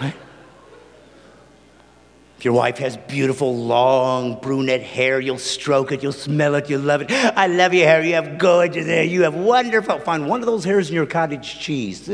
right? If your wife has beautiful, long brunette hair, you'll stroke it, you'll smell it, you'll love it. I love your hair. You have gorgeous hair. You have wonderful. Find one of those hairs in your cottage cheese.